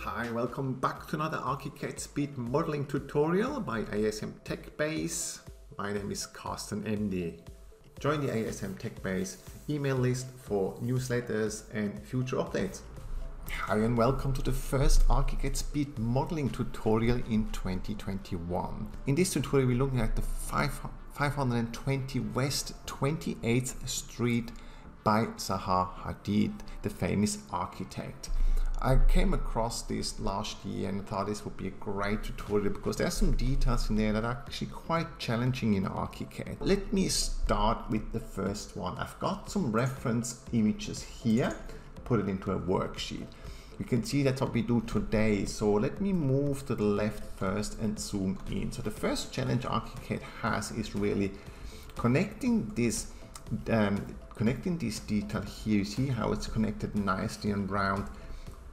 Hi, welcome back to another ArchiCAD speed modeling tutorial by ASM TechBase. My name is Carsten Emde. Join the ASM TechBase email list for newsletters and future updates. Hi and welcome to the first ArchiCAD speed modeling tutorial in 2021. In this tutorial we're looking at the 5, 520 West 28th Street by Zaha Hadid, the famous architect. I came across this last year and thought this would be a great tutorial because there's some details in there that are actually quite challenging in ArchiCAD. Let me start with the first one. I've got some reference images here, put it into a worksheet. You can see that's what we do today. So let me move to the left first and zoom in. So the first challenge ArchiCAD has is really connecting this um, connecting this detail here. You see how it's connected nicely and round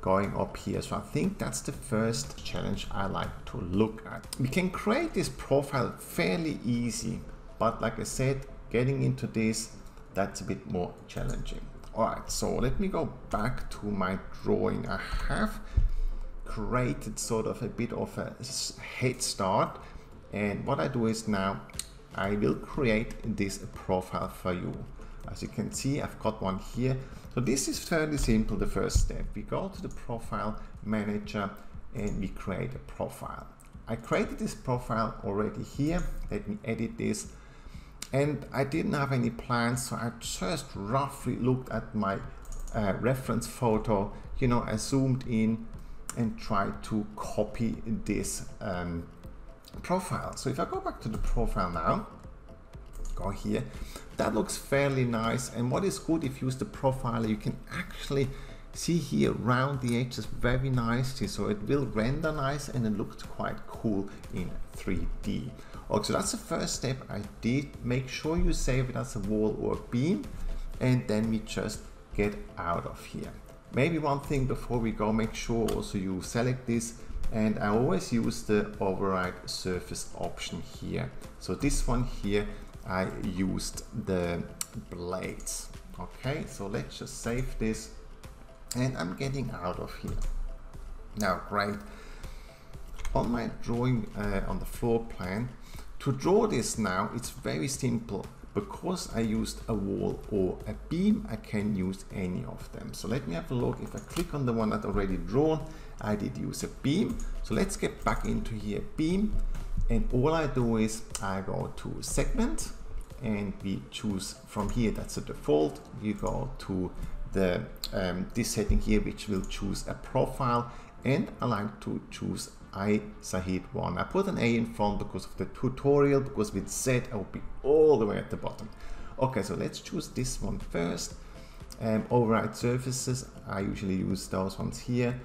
going up here. So I think that's the first challenge I like to look at. We can create this profile fairly easy, but like I said, getting into this, that's a bit more challenging. All right, so let me go back to my drawing. I have created sort of a bit of a head start. And what I do is now I will create this profile for you. As you can see, I've got one here. So this is fairly simple, the first step. We go to the profile manager and we create a profile. I created this profile already here. Let me edit this. And I didn't have any plans, so I just roughly looked at my uh, reference photo. You know, I zoomed in and tried to copy this um, profile. So if I go back to the profile now, go here, that looks fairly nice. And what is good if you use the profiler, you can actually see here around the edges very nicely. So it will render nice and it looks quite cool in 3D. Okay, so that's the first step I did. Make sure you save it as a wall or a beam and then we just get out of here. Maybe one thing before we go, make sure also you select this and I always use the override surface option here. So this one here I used the blades. Okay, so let's just save this and I'm getting out of here. Now, great. On my drawing uh, on the floor plan, to draw this now, it's very simple. Because I used a wall or a beam, I can use any of them. So let me have a look. If I click on the one that already drawn, I did use a beam. So let's get back into here, beam. And all I do is I go to segment and we choose from here, that's the default. You go to the um, this setting here, which will choose a profile and I like to choose I Sahid 1. I put an A in front because of the tutorial, because with Z I would be all the way at the bottom. Okay, so let's choose this one first. Um, override surfaces, I usually use those ones here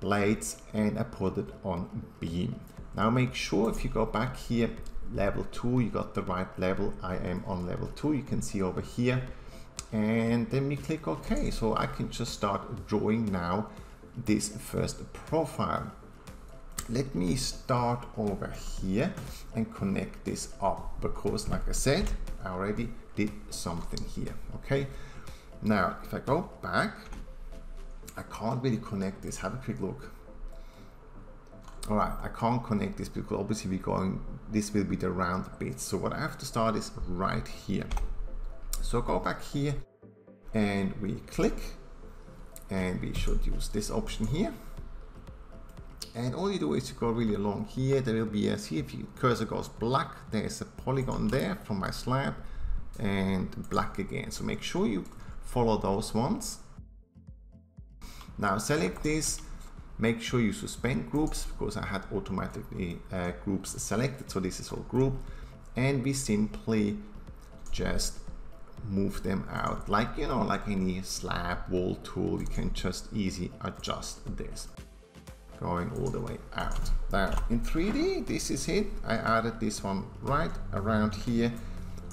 blades and I put it on beam. Now make sure if you go back here, level 2, you got the right level. I am on level 2, you can see over here. And then we click OK. So I can just start drawing now this first profile. Let me start over here and connect this up because like I said, I already did something here. Okay. Now, if I go back, I can't really connect this. Have a quick look. All right, I can't connect this because obviously we're going, this will be the round bit. So what I have to start is right here. So go back here and we click and we should use this option here. And all you do is you go really along here. There will be a, see if your cursor goes black, there's a polygon there from my slab and black again. So make sure you follow those ones now select this, make sure you suspend groups because I had automatically uh, groups selected. So this is all group and we simply just move them out. Like, you know, like any slab wall tool, you can just easy adjust this going all the way out. Now in 3D, this is it. I added this one right around here.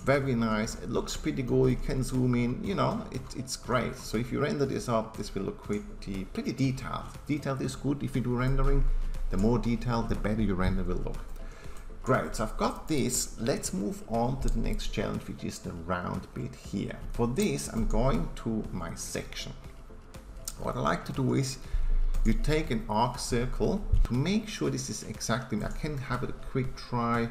Very nice. It looks pretty good. You can zoom in. You know it, it's great. So if you render this up this will look pretty pretty detailed. Detailed is good. If you do rendering the more detailed the better your render will look Great, so I've got this. Let's move on to the next challenge, which is the round bit here. For this, I'm going to my section. What I like to do is you take an arc circle to make sure this is exactly, I can have a quick try.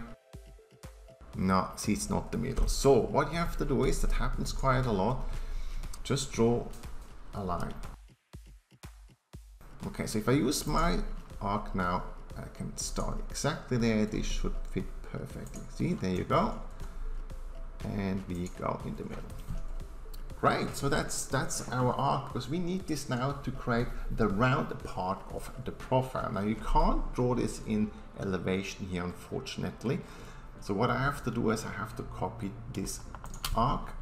No, see it's not the middle. So what you have to do is, that happens quite a lot, just draw a line. Okay, so if I use my arc now, I can start exactly there. This should fit perfectly. See, there you go. And we go in the middle. Great, so that's that's our arc because we need this now to create the round part of the profile. Now you can't draw this in elevation here unfortunately. So what I have to do is I have to copy this arc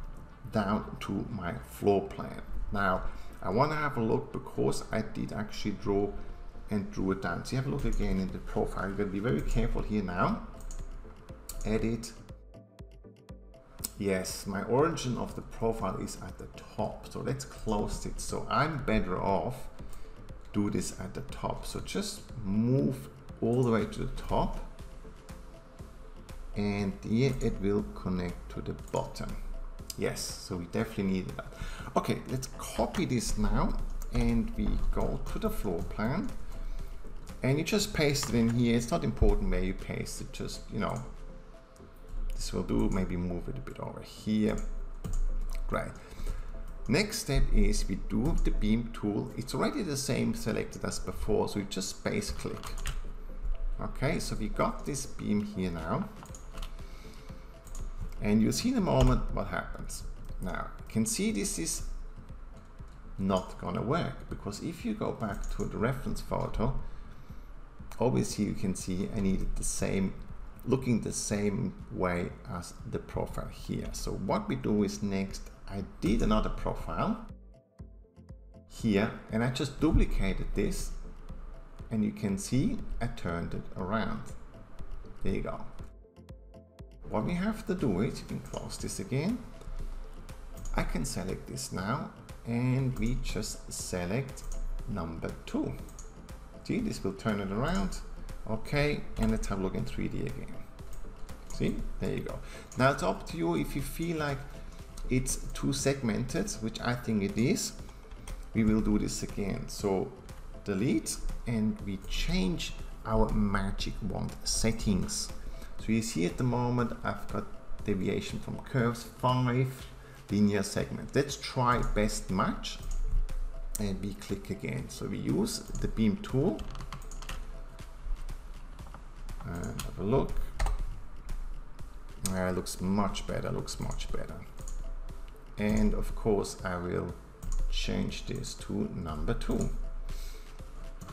down to my floor plan. Now I want to have a look because I did actually draw and drew it down. So you have a look again in the profile. You're going to be very careful here now. Edit Yes, my origin of the profile is at the top. So let's close it. So I'm better off do this at the top. So just move all the way to the top and here it will connect to the bottom. Yes, so we definitely need that. Okay, let's copy this now and we go to the floor plan and you just paste it in here. It's not important where you paste it, just, you know, this will do, maybe move it a bit over here. Great. Next step is we do the beam tool. It's already the same selected as before, so we just space click. Okay, so we got this beam here now. And you'll see in a moment what happens. Now, you can see this is not gonna work because if you go back to the reference photo, obviously you can see I needed the same looking the same way as the profile here. So what we do is next, I did another profile here and I just duplicated this and you can see I turned it around. There you go. What we have to do is, you can close this again. I can select this now and we just select number two. See, this will turn it around Okay, and let's have a look in 3D again. See, there you go. Now it's up to you if you feel like it's too segmented, which I think it is. We will do this again. So delete and we change our magic wand settings. So you see at the moment I've got deviation from curves 5 linear segment. Let's try best match and we click again. So we use the beam tool and have a look. Uh, looks much better, looks much better. And of course I will change this to number two.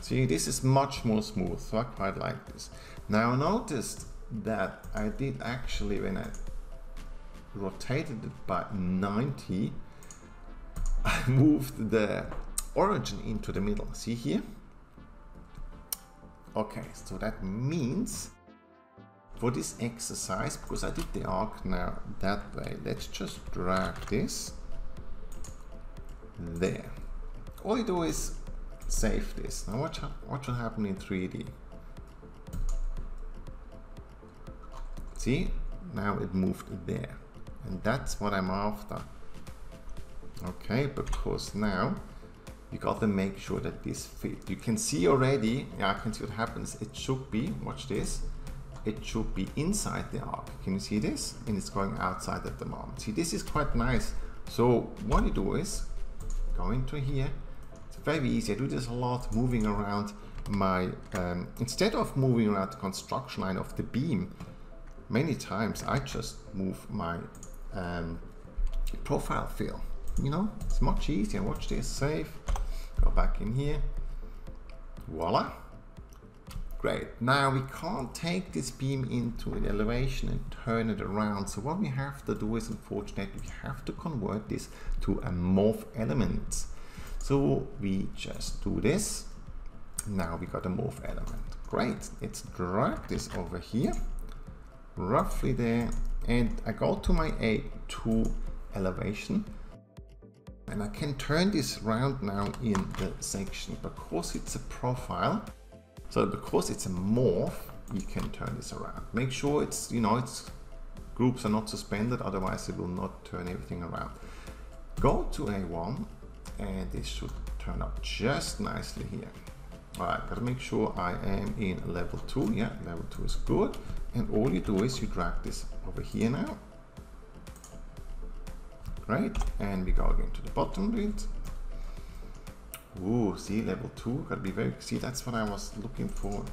See, this is much more smooth, so I quite like this. Now I noticed that I did actually, when I rotated it by 90, I moved the origin into the middle. See here? Okay, so that means for this exercise, because I did the arc now that way, let's just drag this there. All you do is save this. Now watch, what should happen in 3D. See, now it moved there. And that's what I'm after. Okay, because now you got to make sure that this fit. You can see already, yeah, I can see what happens. It should be, watch this, it should be inside the arc. Can you see this? And it's going outside at the moment. See, this is quite nice. So what you do is, go into here, it's very easy. I do this a lot, moving around my, um, instead of moving around the construction line of the beam, many times I just move my um, profile fill. You know, it's much easier. Watch this, save, Go back in here. Voila. Great. Now we can't take this beam into an elevation and turn it around. So what we have to do is unfortunately we have to convert this to a morph element. So we just do this. Now we got a morph element. Great. Let's drag this over here. Roughly there. And I go to my A2 elevation and I can turn this round now in the section because it's a profile. So because it's a morph, you can turn this around. Make sure it's, you know, it's groups are not suspended, otherwise it will not turn everything around. Go to A1 and this should turn up just nicely here. All right, gotta make sure I am in level two. Yeah, level two is good. And all you do is you drag this over here now. Great, and we go again to the bottom bit. Ooh, see level two, gotta be very, see that's what I was looking for.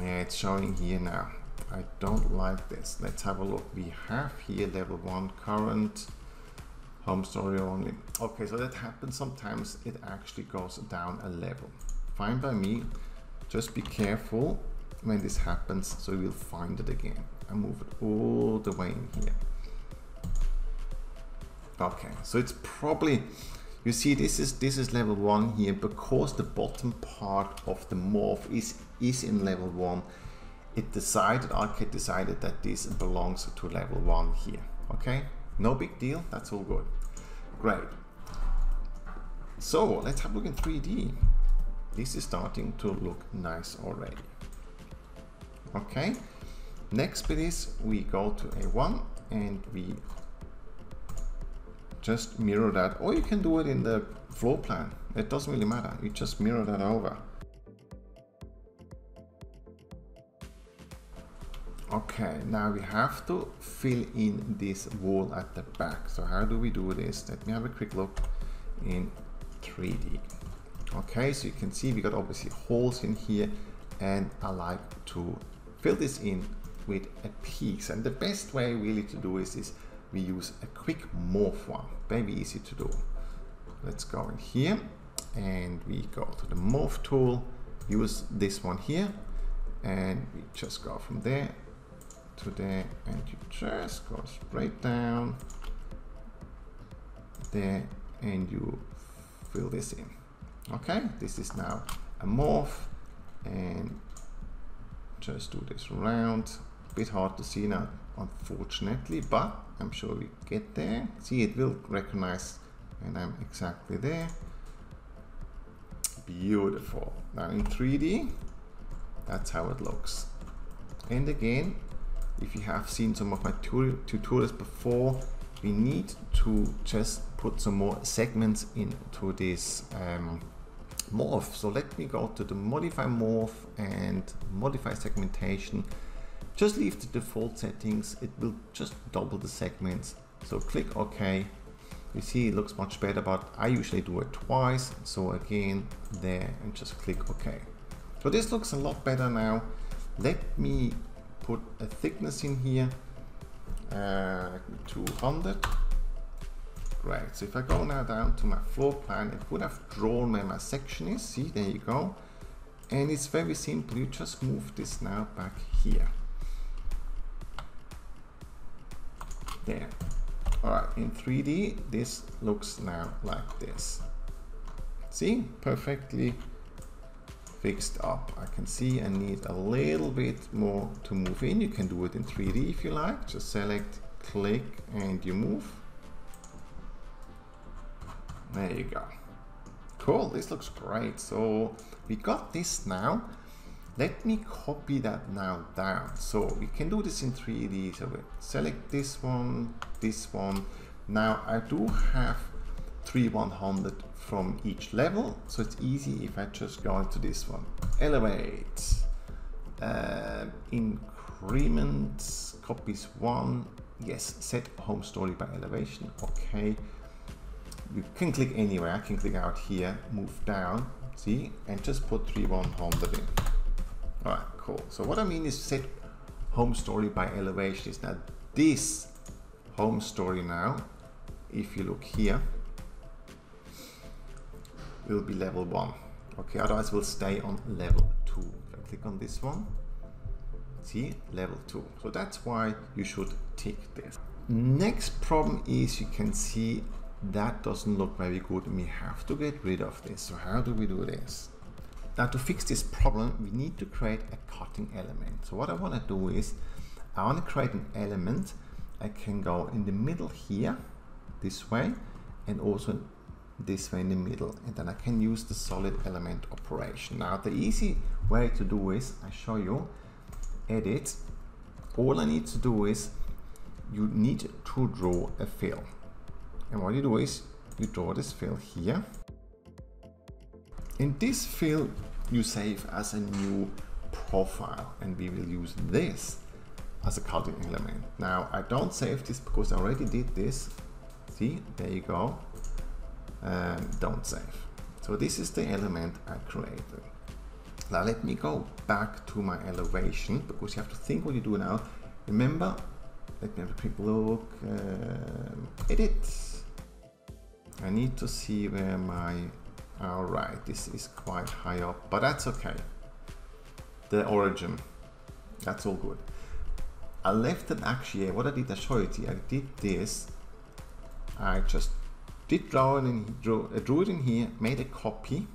Yeah, it's showing here now. I don't like this. Let's have a look. We have here level one current home story only. Okay, so that happens sometimes it actually goes down a level. Fine by me. Just be careful when this happens so you'll find it again. I move it all the way in here. Okay, so it's probably you see this is this is level one here because the bottom part of the morph is is in level one. It decided ArchiCAD decided that this belongs to level one here. Okay no big deal that's all good. Great. So let's have a look in 3d this is starting to look nice already. Okay next bit is we go to a1 and we just mirror that or you can do it in the floor plan. It doesn't really matter. You just mirror that over. Okay now we have to fill in this wall at the back. So how do we do this? Let me have a quick look in 3d okay so you can see we got obviously holes in here and I like to fill this in with a piece. And the best way really to do this is we use a quick morph one. Very easy to do. Let's go in here and we go to the morph tool use this one here and we just go from there to there and you just go straight down there and you fill this in. Okay this is now a morph and just do this round. Bit hard to see now unfortunately but I'm sure we get there. See it will recognize and I'm exactly there. Beautiful. Now in 3d that's how it looks. And again if you have seen some of my tutorials before we need to just put some more segments into this um, morph. So let me go to the modify morph and modify segmentation just leave the default settings. It will just double the segments. So click OK. You see it looks much better, but I usually do it twice. So again, there and just click OK. So this looks a lot better now. Let me put a thickness in here, uh, 200. Right, so if I go now down to my floor plan, it would have drawn where my section is. See, there you go. And it's very simple, you just move this now back here. There. All right, in 3D, this looks now like this. See, perfectly fixed up. I can see I need a little bit more to move in. You can do it in 3D if you like. Just select, click, and you move. There you go. Cool, this looks great. So we got this now. Let me copy that now down. So we can do this in 3D. So we select this one, this one. Now I do have 3100 from each level. So it's easy if I just go into this one. Elevate, uh, increment, copies one. Yes, set home story by elevation. Okay. You can click anywhere. I can click out here, move down, see, and just put 3100 in. All right, cool. So what I mean is set home story by elevation is that this home story now, if you look here, will be level one. Okay, otherwise we'll stay on level two. I click on this one, see, level two. So that's why you should tick this. Next problem is you can see that doesn't look very good. We have to get rid of this. So how do we do this? Now to fix this problem, we need to create a cutting element. So what I want to do is, I want to create an element. I can go in the middle here, this way, and also this way in the middle and then I can use the solid element operation. Now the easy way to do is, I show you, edit, all I need to do is, you need to draw a fill. And what you do is, you draw this fill here. In this field, you save as a new profile and we will use this as a cutting element. Now I don't save this because I already did this. See, there you go. Um, don't save. So this is the element I created. Now let me go back to my elevation because you have to think what you do now. Remember, let me have a quick look. Um, edit. I need to see where my, all right, this is quite high up, but that's okay. The origin, that's all good. I left it actually, what I did, I show it I did this. I just did draw it in, drew, I drew it in here, made a copy,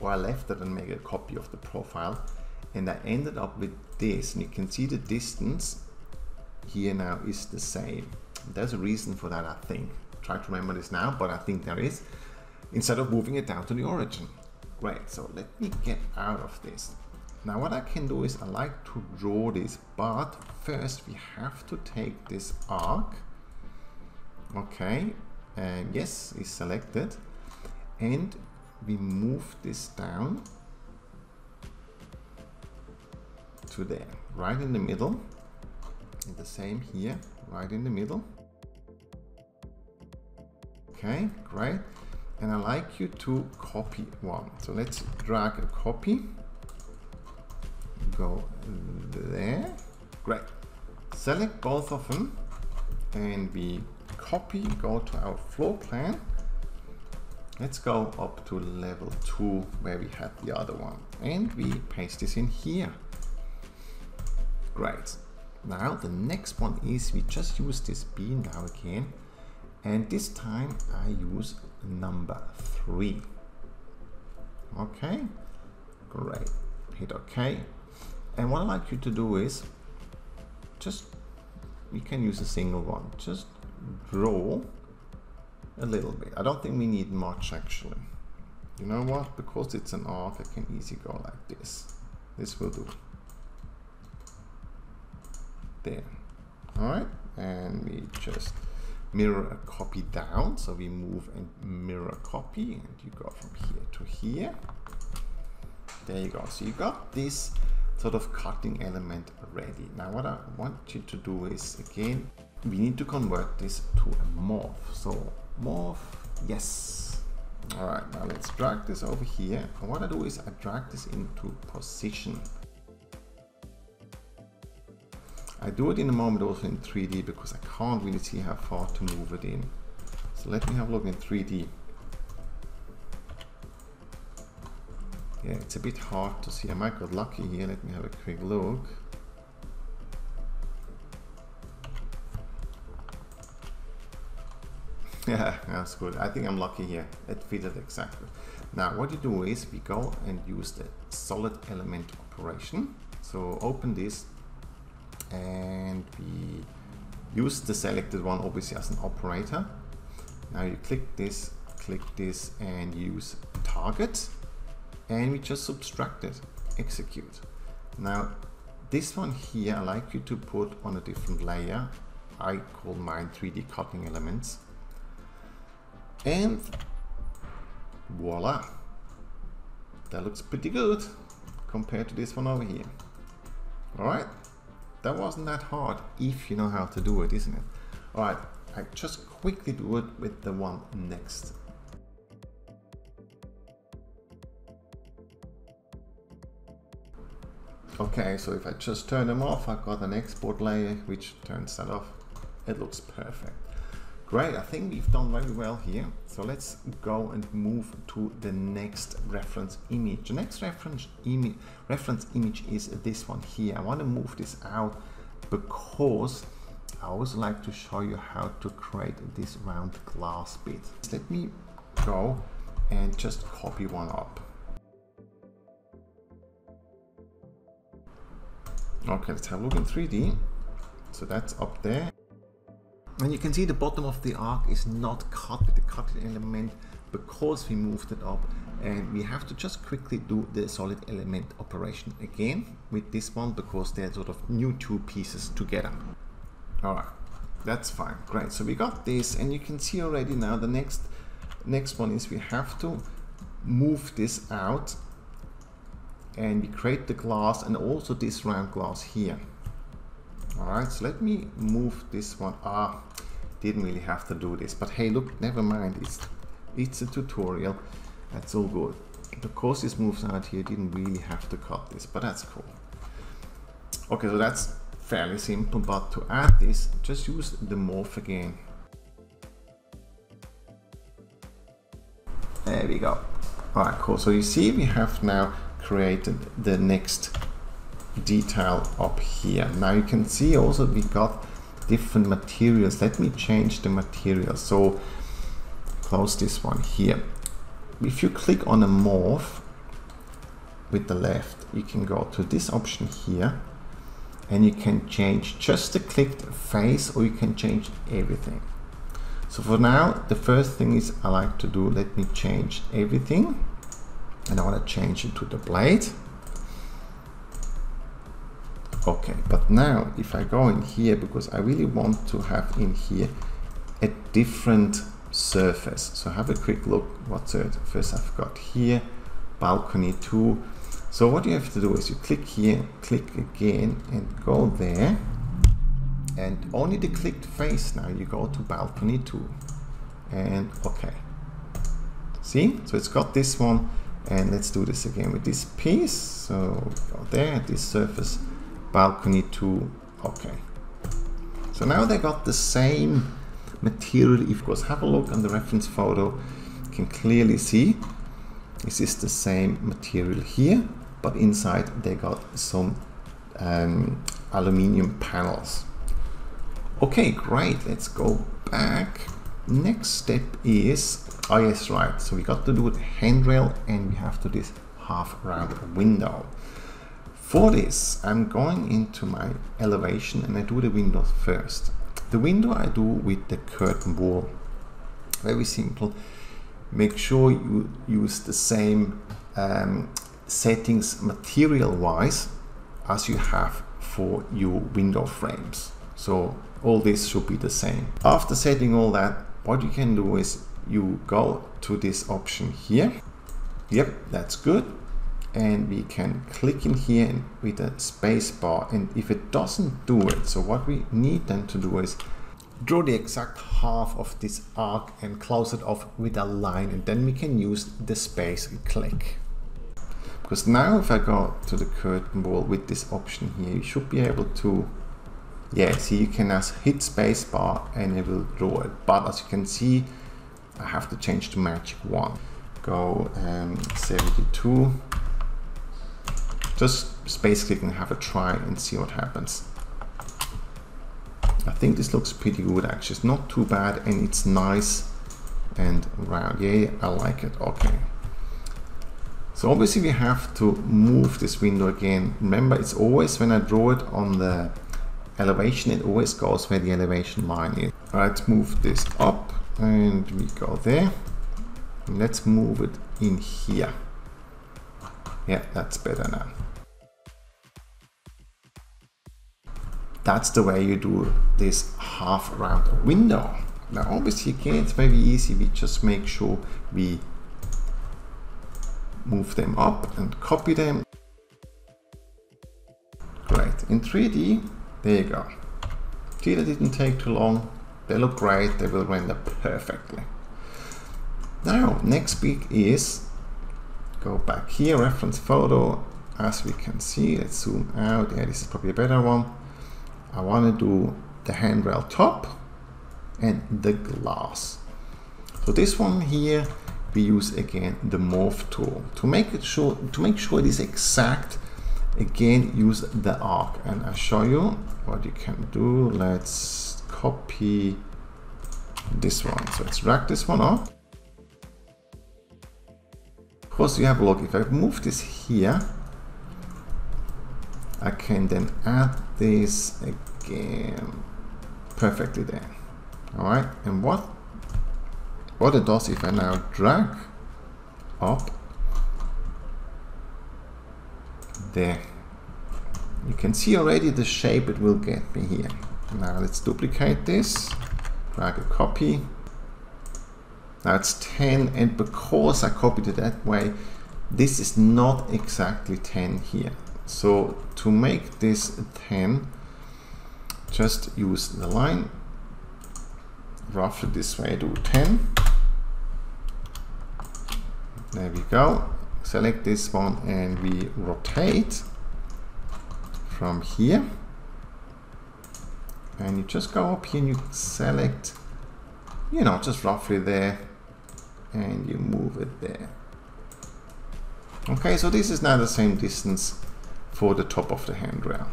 or I left it and made a copy of the profile, and I ended up with this, and you can see the distance here now is the same. There's a reason for that, I think. Try to remember this now, but I think there is. Instead of moving it down to the origin. Great, so let me get out of this. Now what I can do is I like to draw this, but first we have to take this arc. Okay, and yes, it's selected. And we move this down to there, right in the middle. And the same here, right in the middle. Okay, great. And I like you to copy one. So let's drag a copy go there. Great. Select both of them and we copy, go to our floor plan. Let's go up to level 2 where we had the other one and we paste this in here. Great. Now the next one is we just use this B now again and this time I use number 3. Okay, great. Hit OK and what I like you to do is just, you can use a single one, just draw a little bit. I don't think we need much actually. You know what? Because it's an arc, I can easily go like this. This will do. There. Alright, and we just mirror a copy down. So we move and mirror copy and you go from here to here. There you go. So you got this sort of cutting element ready. Now what I want you to do is again, we need to convert this to a morph. So morph, yes. All right, now let's drag this over here. And what I do is I drag this into position. I do it in a moment also in 3D because I can't really see how far to move it in. So let me have a look in 3D. Yeah, it's a bit hard to see. I might got lucky here. Let me have a quick look. Yeah, that's good. I think I'm lucky here. It fitted exactly. Now what you do is we go and use the solid element operation. So open this and we use the selected one obviously as an operator. Now you click this, click this and use target and we just subtract it, execute. Now this one here I like you to put on a different layer. I call mine 3D cutting elements. And voila, that looks pretty good compared to this one over here. All right, that wasn't that hard if you know how to do it, isn't it? All right, I just quickly do it with the one next Okay, so if I just turn them off, I've got an export layer which turns that off. It looks perfect. Great, I think we've done very well here. So let's go and move to the next reference image. The next reference, imi reference image is this one here. I want to move this out because I always like to show you how to create this round glass bit. Let me go and just copy one up. Okay, let's have a look in 3D. So that's up there. And you can see the bottom of the arc is not cut with the cutting element because we moved it up and we have to just quickly do the solid element operation again with this one because they're sort of new two pieces together. All right, that's fine, great. So we got this and you can see already now the next next one is we have to move this out and we create the glass and also this round glass here. All right, so let me move this one. Ah, didn't really have to do this, but hey, look, never mind. It's it's a tutorial. That's all good. Because this moves out here, didn't really have to cut this, but that's cool. Okay, so that's fairly simple, but to add this, just use the morph again. There we go. All right, cool. So you see we have now created the next detail up here. Now you can see also we got different materials. Let me change the material. So close this one here. If you click on a morph with the left, you can go to this option here and you can change just the clicked face or you can change everything. So for now, the first thing is I like to do, let me change everything and I want to change it to the blade. Okay, but now if I go in here, because I really want to have in here a different surface. So have a quick look what surface I've got here, balcony 2. So what you have to do is you click here, click again and go there. And only the clicked face now, you go to balcony 2. And okay. See, so it's got this one and let's do this again with this piece so go there this surface balcony 2 okay. So now they got the same material. If goes have a look on the reference photo you can clearly see this is the same material here but inside they got some um, aluminium panels. Okay great. Let's go back. Next step is oh yes right. So we got to do the handrail and we have to do this half round window for this I'm going into my elevation and I do the window first. The window I do with the curtain wall. Very simple. Make sure you use the same um, settings material wise as you have for your window frames. So all this should be the same. After setting all that what you can do is you go to this option here. Yep that's good and we can click in here with a space bar. And if it doesn't do it so what we need then to do is draw the exact half of this arc and close it off with a line and then we can use the space click. Because now if I go to the curtain wall with this option here you should be able to yeah see you can just hit spacebar and it will draw it. But as you can see I have to change the magic wand. Go um, 72 just space click and have a try and see what happens. I think this looks pretty good actually. It's not too bad and it's nice and round. Yeah I like it. Okay. So obviously we have to move this window again. Remember it's always when I draw it on the elevation it always goes where the elevation line is. All right let's move this up and we go there. Let's move it in here. Yeah that's better now that's the way you do this half round window now obviously again it's very easy we just make sure we move them up and copy them great in 3d there you go. See, that didn't take too long. They look great. They will render perfectly. Now, next bit is go back here, reference photo. As we can see, let's zoom out. Yeah, this is probably a better one. I want to do the handrail top and the glass. So this one here, we use again the morph tool to make it sure to make sure it is exact. Again use the arc. And I show you what you can do. Let's copy this one. So let's drag this one up. Of course you have a look. If I move this here I can then add this again. Perfectly there all right and what what it does if I now drag up there. You can see already the shape it will get me here. Now let's duplicate this. Drag a copy. Now it's 10 and because I copied it that way this is not exactly 10 here so to make this 10 just use the line roughly this way do 10 there we go. Select this one and we rotate from here. And you just go up here and you select you know just roughly there and you move it there. Okay so this is now the same distance for the top of the handrail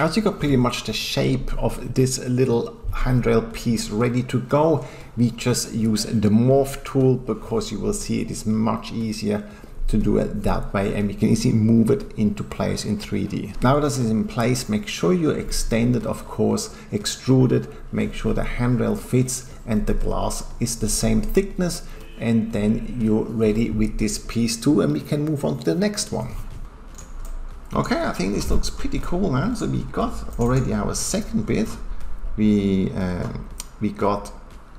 as you got pretty much the shape of this little handrail piece ready to go, we just use the morph tool because you will see it is much easier to do it that way and we can easily move it into place in 3D. Now that it's in place, make sure you extend it, of course, extrude it, make sure the handrail fits and the glass is the same thickness and then you're ready with this piece too and we can move on to the next one. Okay, I think this looks pretty cool now. So we got already our second bit. We, uh, we got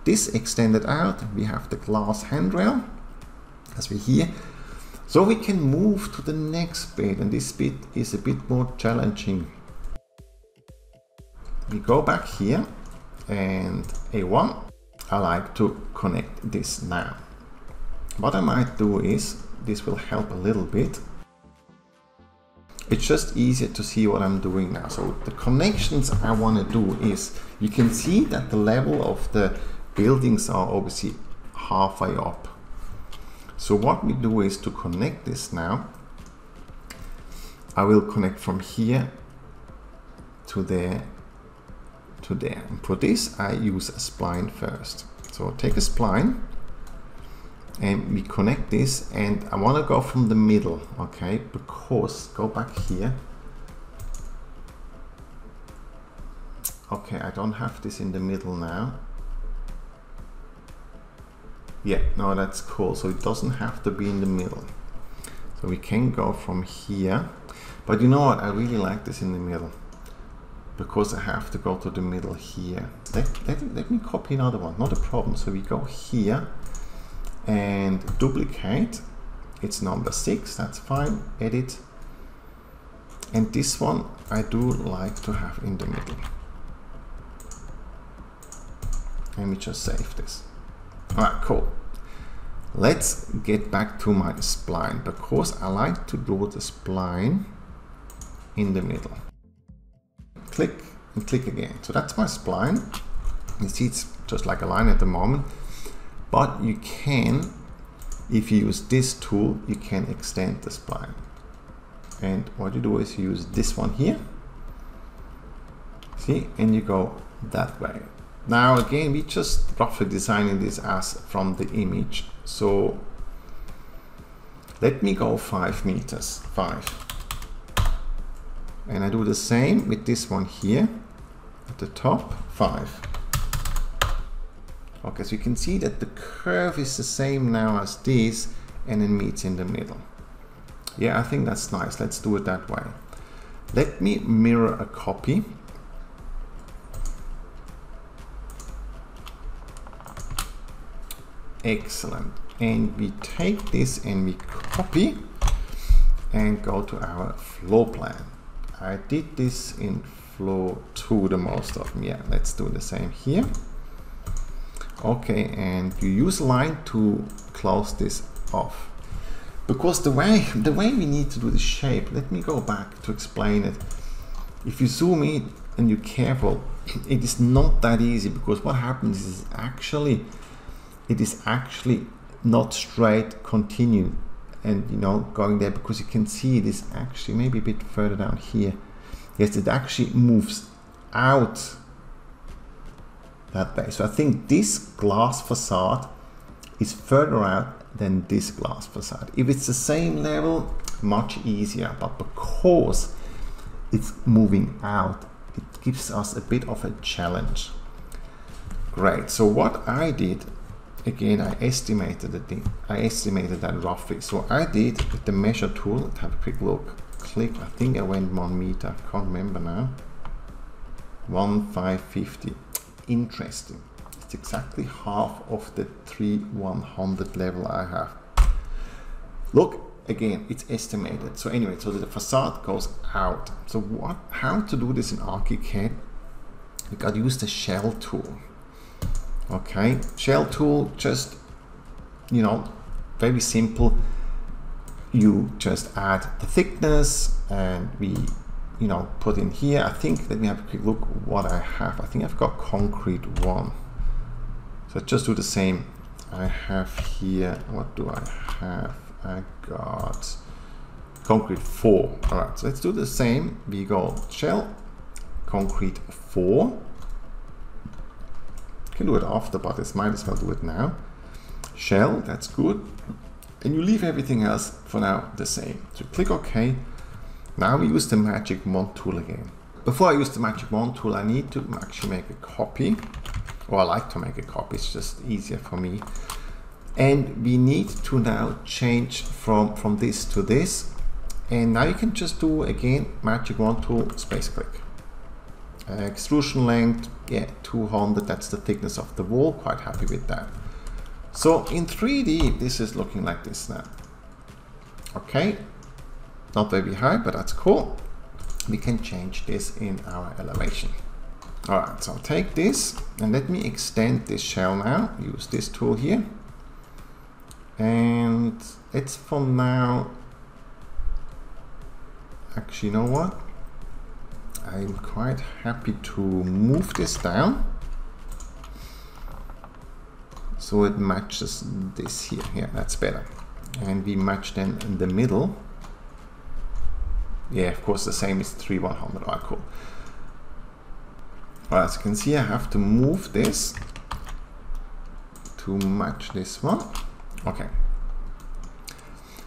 this extended out. We have the glass handrail as we here so we can move to the next bit and this bit is a bit more challenging. We go back here and A1, I like to connect this now. What I might do is, this will help a little bit. It's just easier to see what I'm doing now. So the connections I want to do is, you can see that the level of the buildings are obviously halfway up. So what we do is to connect this now. I will connect from here to there to there. And for this, I use a spline first. So take a spline and we connect this and I want to go from the middle, okay? Because, go back here. Okay, I don't have this in the middle now. Yeah, no, that's cool. So it doesn't have to be in the middle. So we can go from here. But you know what? I really like this in the middle. Because I have to go to the middle here. Let, let, let me copy another one. Not a problem. So we go here and duplicate. It's number six. That's fine. Edit. And this one I do like to have in the middle. Let me just save this. Alright, cool. Let's get back to my spline because I like to draw the spline in the middle. Click and click again. So that's my spline. You see it's just like a line at the moment, but you can, if you use this tool, you can extend the spline. And what you do is you use this one here, see, and you go that way. Now again, we just roughly designing this as from the image. So let me go five meters, five. And I do the same with this one here at the top, five. Okay, so you can see that the curve is the same now as this and it meets in the middle. Yeah, I think that's nice. Let's do it that way. Let me mirror a copy Excellent. And we take this and we copy and go to our floor plan. I did this in floor 2 the most of them. Yeah, let's do the same here. Okay, and you use line to close this off. Because the way the way we need to do the shape, let me go back to explain it. If you zoom in and you're careful, it is not that easy because what happens is actually it is actually not straight continue and you know going there because you can see it is actually maybe a bit further down here yes it actually moves out that way so I think this glass facade is further out than this glass facade. If it's the same level much easier. But because it's moving out it gives us a bit of a challenge. Great. So what I did again I estimated it I estimated that roughly. So I did with the measure tool have a quick look click. I think I went one meter. Can't remember now. 1550 interesting. It's exactly half of the 3100 level I have. Look again it's estimated. So anyway so the facade goes out. So what how to do this in ArchiCAD? We got to use the shell tool. Okay shell tool just you know very simple. You just add the thickness and we you know put in here I think let me have a quick look what I have I think I've got concrete one so just do the same I have here what do I have I got concrete 4 all right so let's do the same we go shell concrete 4 can do it after, but it's might as well do it now. Shell, that's good. And you leave everything else for now the same. So click OK. Now we use the Magic Wand tool again. Before I use the Magic Wand tool, I need to actually make a copy. Or I like to make a copy, it's just easier for me. And we need to now change from, from this to this. And now you can just do again Magic Wand tool, space click. Uh, extrusion length, yeah, 200, that's the thickness of the wall, quite happy with that. So in 3D, this is looking like this now. Okay, not very high, but that's cool. We can change this in our elevation. All right, so take this and let me extend this shell now. Use this tool here. And it's for now, actually, you know what? I'm quite happy to move this down so it matches this here yeah that's better and we match then in the middle yeah of course the same is 3 100 right cool well, as you can see I have to move this to match this one okay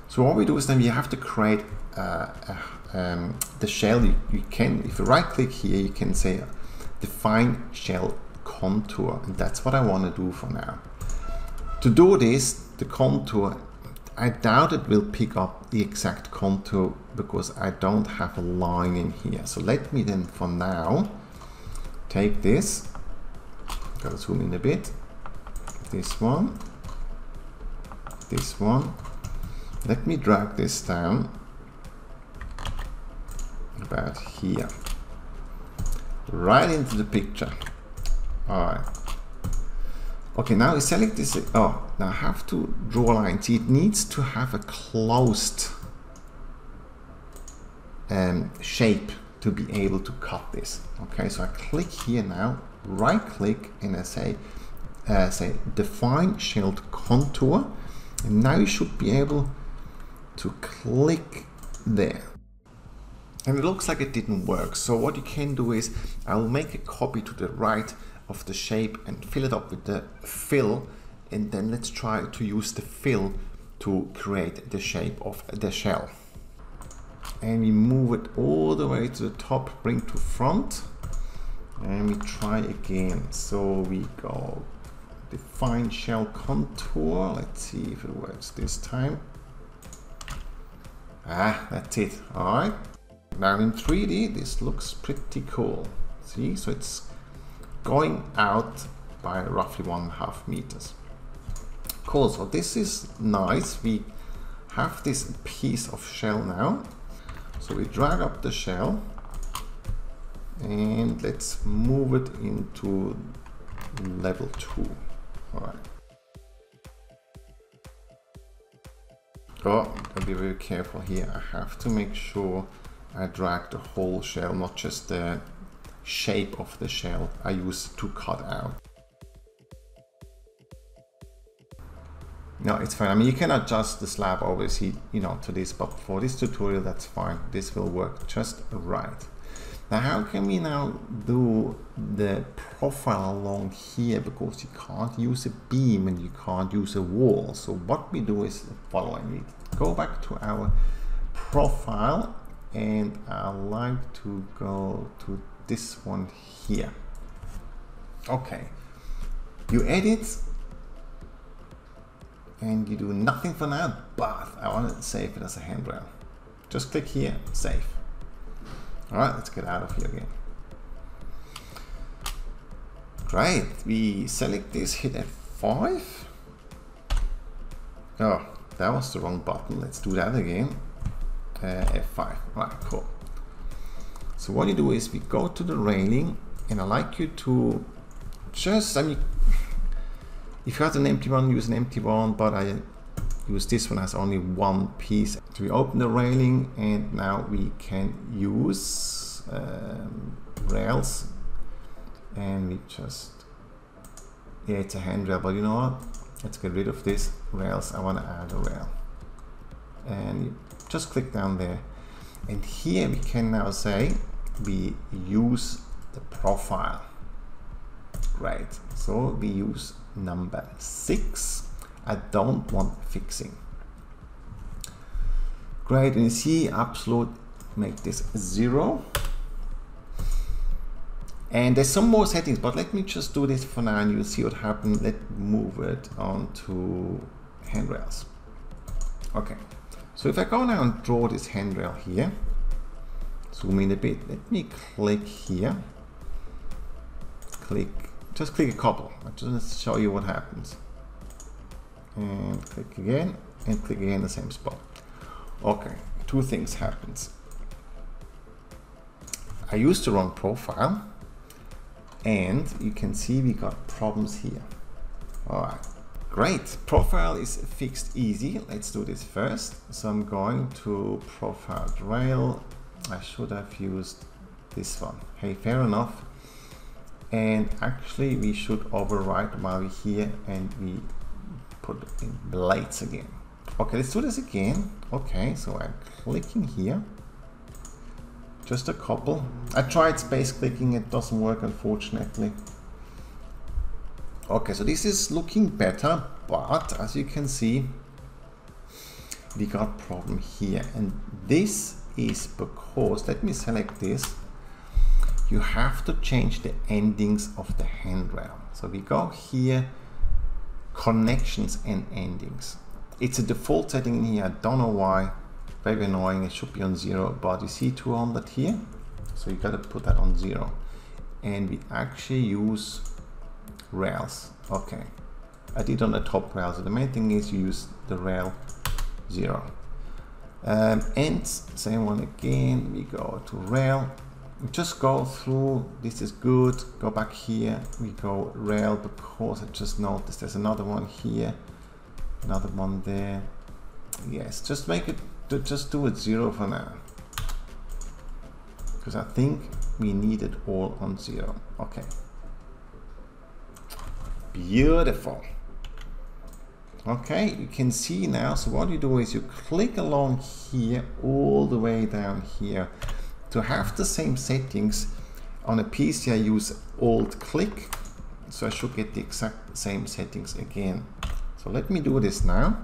so what we do is then we have to create uh, a um, the shell, you, you can, if you right click here, you can say define shell contour. And that's what I want to do for now. To do this, the contour, I doubt it will pick up the exact contour because I don't have a line in here. So let me then for now take this, gotta zoom in a bit, this one, this one. Let me drag this down about here. Right into the picture. All right okay now select this oh now I have to draw a line. See it needs to have a closed um, shape to be able to cut this. Okay so I click here now right click and I say uh, say define shelled contour. And now you should be able to click there. And it looks like it didn't work. So what you can do is I will make a copy to the right of the shape and fill it up with the fill. And then let's try to use the fill to create the shape of the shell. And we move it all the way to the top, bring to front. And we try again. So we go define shell contour. Let's see if it works this time. Ah, that's it. All right. Now in 3D, this looks pretty cool. See, so it's going out by roughly one and a half meters. Cool, so this is nice. We have this piece of shell now. So we drag up the shell and let's move it into level two. All right. Oh, gotta be very careful here. I have to make sure I drag the whole shell, not just the shape of the shell I use to cut out. No, it's fine. I mean, you can adjust the slab obviously, you know, to this, but for this tutorial, that's fine. This will work just right. Now, how can we now do the profile along here? Because you can't use a beam and you can't use a wall. So what we do is the following. We go back to our profile and I like to go to this one here. Okay, you edit and you do nothing for now, but I want to save it as a handrail. Just click here, save. All right, let's get out of here again. Great, we select this, hit F5. Oh, that was the wrong button. Let's do that again. Uh, F5, right, cool. So what you do is we go to the railing and I like you to just, I mean, if you have an empty one, use an empty one, but I use this one as only one piece. So we open the railing and now we can use um, rails and we just, yeah, it's a handrail, but you know what? Let's get rid of this rails. I want to add a rail. And just click down there. And here we can now say we use the profile. Right, so we use number six. I don't want fixing. Great, and you see absolute, make this zero. And there's some more settings, but let me just do this for now and you'll see what happens. Let's move it onto handrails. Okay, so if I go now and draw this handrail here, zoom in a bit, let me click here, click just click a couple. I just want to show you what happens. And click again, and click again the same spot. Okay, two things happens. I used the wrong profile, and you can see we got problems here. All right, great. Profile is fixed easy. Let's do this first. So I'm going to profile rail. I should have used this one. Hey, fair enough. And actually we should overwrite while we're here and we put in blades again. Okay let's do this again. Okay so I'm clicking here. Just a couple. I tried space clicking. It doesn't work unfortunately. Okay so this is looking better but as you can see we got problem here. And this is because let me select this you have to change the endings of the handrail. So we go here, connections and endings. It's a default setting in here. I don't know why. Very annoying. It should be on zero, but you see 200 here. So you got to put that on zero. And we actually use rails. Okay. I did on the top rail. So the main thing is you use the rail zero. Um, and same one again. We go to rail. Just go through this is good go back here we go rail because I just noticed there's another one here another one there. Yes just make it just do it zero for now. Because I think we need it all on zero. Okay. Beautiful okay you can see now so what you do is you click along here all the way down here. To have the same settings on a PC I use alt click so I should get the exact same settings again. So let me do this now.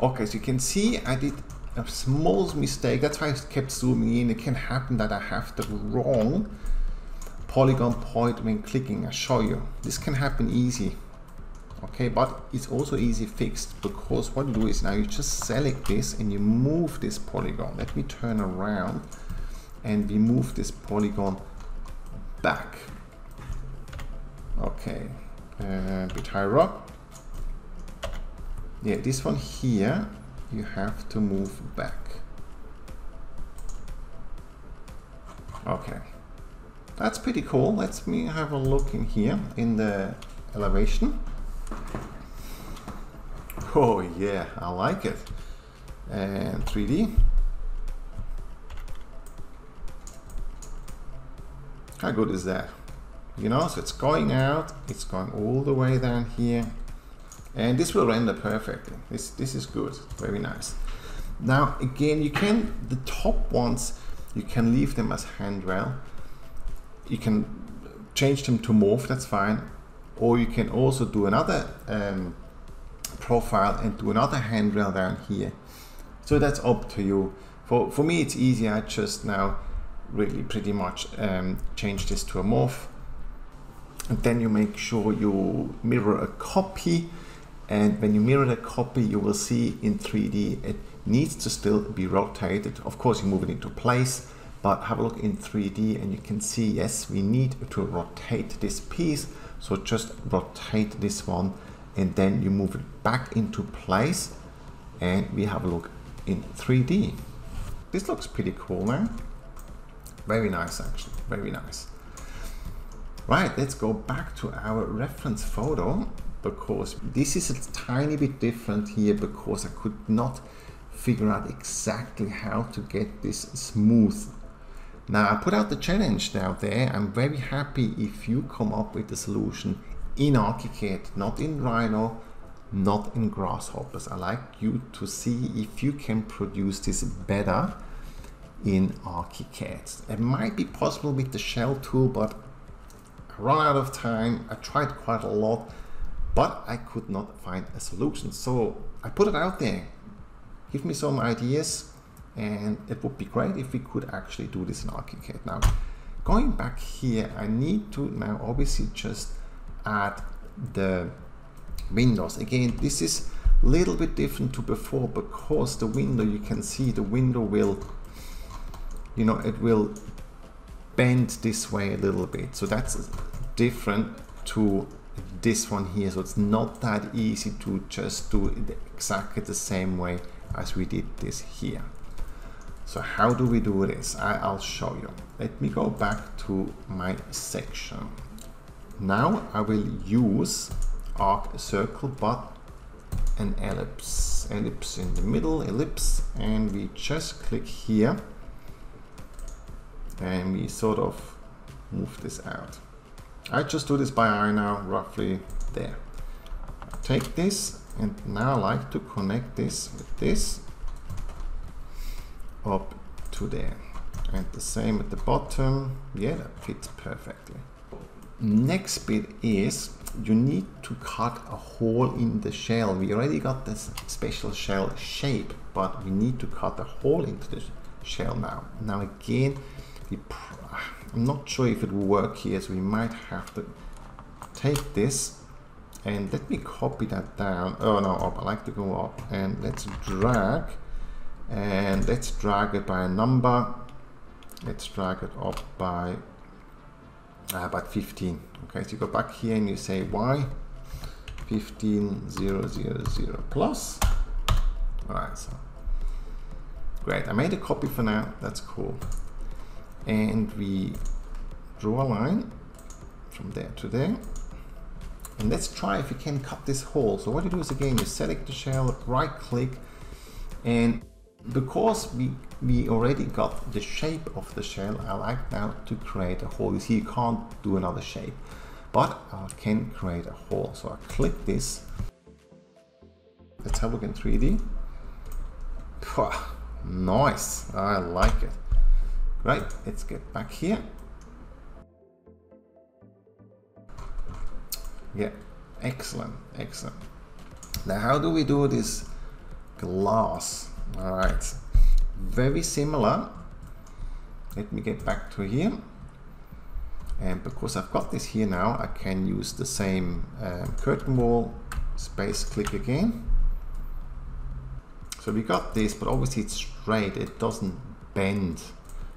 Okay so you can see I did a small mistake. That's why I kept zooming in. It can happen that I have the wrong polygon point when clicking. I show you. This can happen easy okay? But it's also easy fixed because what you do is now you just select this and you move this polygon. Let me turn around and we move this polygon back. Okay a bit higher up. Yeah this one here you have to move back okay that's pretty cool let me have a look in here in the elevation Oh yeah, I like it. And 3D. How good is that? You know, so it's going out, it's going all the way down here. And this will render perfectly. This, this is good, very nice. Now, again, you can, the top ones, you can leave them as handrail. You can change them to morph, that's fine. Or you can also do another um, profile and do another handrail down here. So that's up to you. For, for me, it's easy. I just now really pretty much um, change this to a morph. And then you make sure you mirror a copy. And when you mirror the copy, you will see in 3D, it needs to still be rotated. Of course, you move it into place, but have a look in 3D and you can see, yes, we need to rotate this piece. So just rotate this one and then you move it back into place and we have a look in 3D. This looks pretty cool now. Very nice actually, very nice. Right, let's go back to our reference photo because this is a tiny bit different here because I could not figure out exactly how to get this smooth. Now I put out the challenge now there. I'm very happy if you come up with a solution in ArchiCAD, not in Rhino, not in Grasshoppers. I like you to see if you can produce this better in ArchiCAD. It might be possible with the shell tool, but I run out of time. I tried quite a lot, but I could not find a solution. So I put it out there. Give me some ideas and it would be great if we could actually do this in ArchiCAD. Now, going back here, I need to now obviously just add the windows. Again, this is a little bit different to before because the window, you can see the window will, you know, it will bend this way a little bit. So that's different to this one here. So it's not that easy to just do it exactly the same way as we did this here. So how do we do this? I, will show you. Let me go back to my section. Now I will use arc circle but an ellipse ellipse in the middle ellipse and we just click here and we sort of move this out I just do this by eye now roughly there take this and now I like to connect this with this up to there and the same at the bottom yeah that fits perfectly next bit is you need to cut a hole in the shell. We already got this special shell shape, but we need to cut a hole into the shell now. Now again, I'm not sure if it will work here, so we might have to take this and let me copy that down. Oh no, up. I like to go up and let's drag and let's drag it by a number. Let's drag it up by uh, about 15 okay so you go back here and you say y 15 0 0 0 plus all right so great I made a copy for now that's cool and we draw a line from there to there. And let's try if we can cut this hole. So what you do is again you select the shell right click and because we we already got the shape of the shell I like now to create a hole. You see you can't do another shape but I can create a hole. So I click this. Let's have a look in 3d nice. I like it right let's get back here. Yeah excellent excellent. Now how do we do this glass? All right very similar. Let me get back to here. And because I've got this here now I can use the same um, curtain wall space click again. So we got this but obviously it's straight. It doesn't bend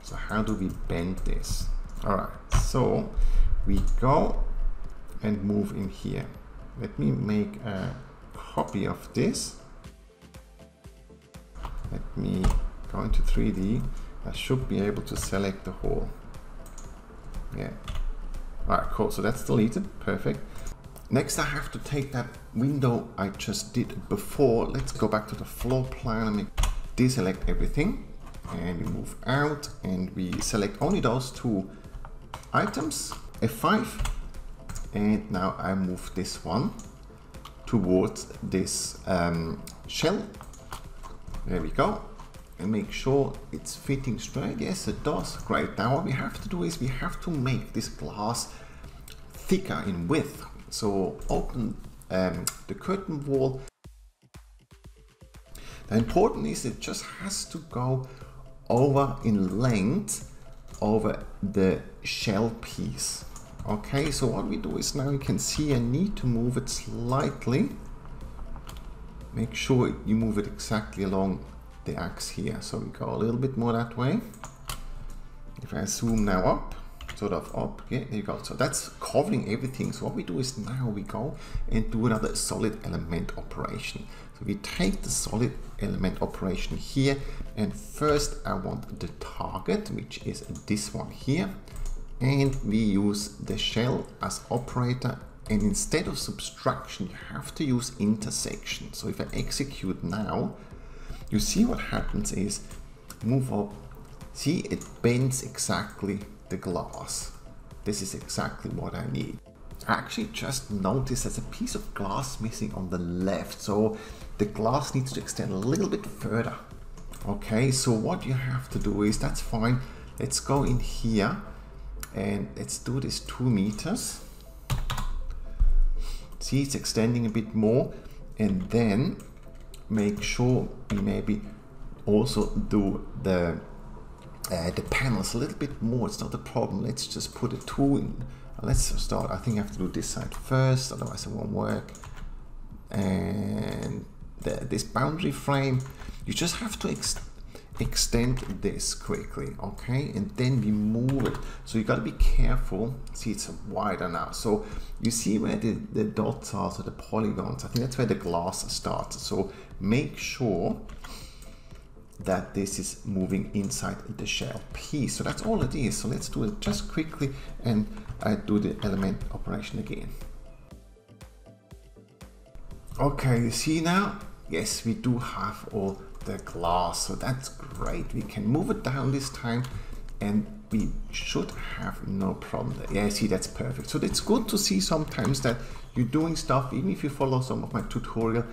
so how do we bend this all right so we go and move in here let me make a copy of this let me go into 3D, I should be able to select the hole. Yeah. All right, cool. So that's deleted. Perfect. Next, I have to take that window I just did before. Let's go back to the floor plan and deselect everything. And we move out and we select only those two items, F5. And now I move this one towards this um, shell there we go. And make sure it's fitting straight. Yes, it does. Great. Now what we have to do is we have to make this glass thicker in width. So open um, the curtain wall. The important is it just has to go over in length over the shell piece. Okay, so what we do is now you can see I need to move it slightly. Make sure you move it exactly along the axe here. So we go a little bit more that way. If I zoom now up, sort of up, yeah, there you go. So that's covering everything. So what we do is now we go and do another solid element operation. So we take the solid element operation here and first I want the target, which is this one here and we use the shell as operator and instead of subtraction you have to use intersection. So if I execute now you see what happens is move up see it bends exactly the glass. This is exactly what I need. I actually just noticed there's a piece of glass missing on the left so the glass needs to extend a little bit further. Okay so what you have to do is that's fine. Let's go in here and let's do this two meters. See it's extending a bit more. And then make sure we maybe also do the uh, the panels a little bit more. It's not a problem. Let's just put a two in. Let's start. I think I have to do this side first otherwise it won't work. And the, this boundary frame you just have to extend this quickly okay? And then we move it. So you got to be careful see it's wider now. So you see where the, the dots are so the polygons I think that's where the glass starts. So make sure that this is moving inside the shell piece. So that's all it is. So let's do it just quickly and I do the element operation again okay you see now? Yes we do have all the glass so that's great. We can move it down this time and we should have no problem there. yeah see that's perfect. So it's good to see sometimes that you're doing stuff even if you follow some of my tutorial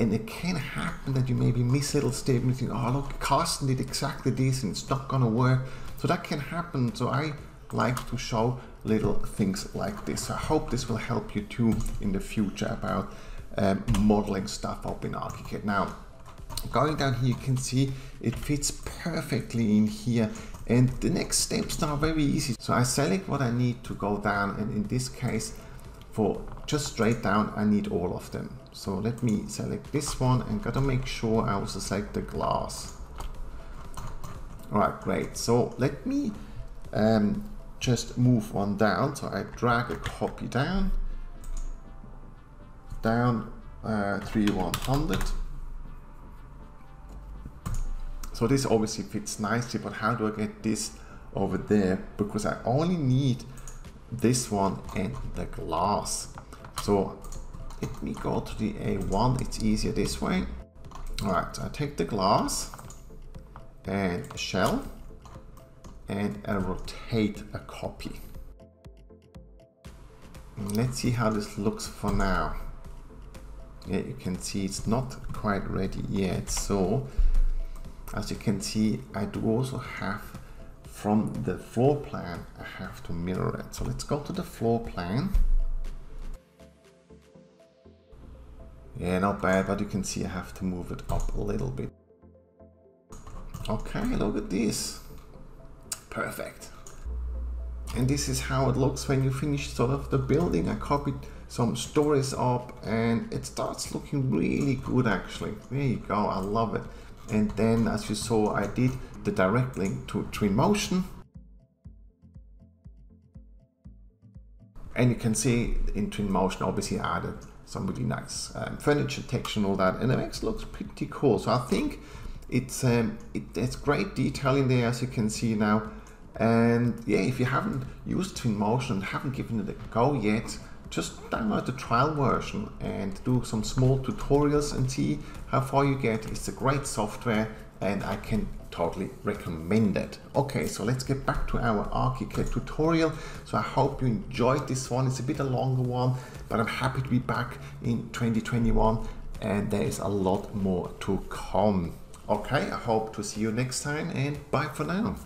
and it can happen that you maybe miss little step and you think oh look Carsten did exactly this and it's not gonna work. So that can happen. So I like to show little things like this. I hope this will help you too in the future about um, modeling stuff up in ArchiCAD. Now going down here you can see it fits perfectly in here and the next steps are very easy. So I select what I need to go down and in this case for just straight down I need all of them. So let me select this one and gotta make sure I also select the glass. Alright great. So let me um, just move one down. So I drag a copy down down uh, 3100 so this obviously fits nicely, but how do I get this over there? Because I only need this one and the glass. So let me go to the A1, it's easier this way. All right, so I take the glass and a shell and I rotate a copy. Let's see how this looks for now. Yeah, you can see it's not quite ready yet. So as you can see I do also have from the floor plan I have to mirror it. So let's go to the floor plan. Yeah not bad but you can see I have to move it up a little bit. Okay look at this. Perfect. And this is how it looks when you finish sort of the building. I copied some stories up and it starts looking really good actually. There you go I love it. And then as you saw I did the direct link to Twinmotion. And you can see in Twinmotion obviously added some really nice um, furniture text and all that and it it looks pretty cool. So I think it's um, it, it's great detail in there as you can see now. And yeah if you haven't used Twinmotion and haven't given it a go yet just download the trial version and do some small tutorials and see how far you get. It's a great software and I can totally recommend it. Okay, so let's get back to our ArchiCAD tutorial. So I hope you enjoyed this one. It's a bit a longer one, but I'm happy to be back in 2021 and there is a lot more to come. Okay, I hope to see you next time and bye for now.